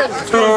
Come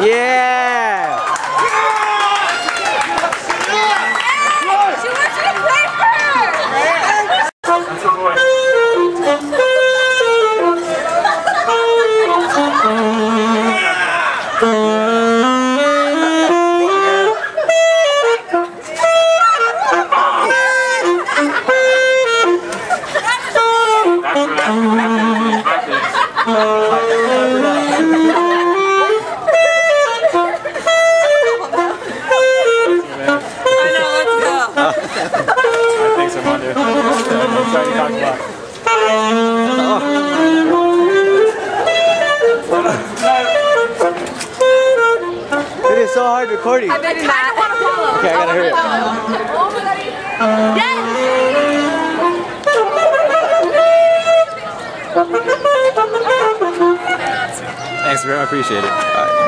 her! That's the boy. That's right. Trying to talk about. It is so hard recording. I bet you that. want to follow. Okay, I gotta hurry up. Yes! Thanks, bro. I appreciate it. All right.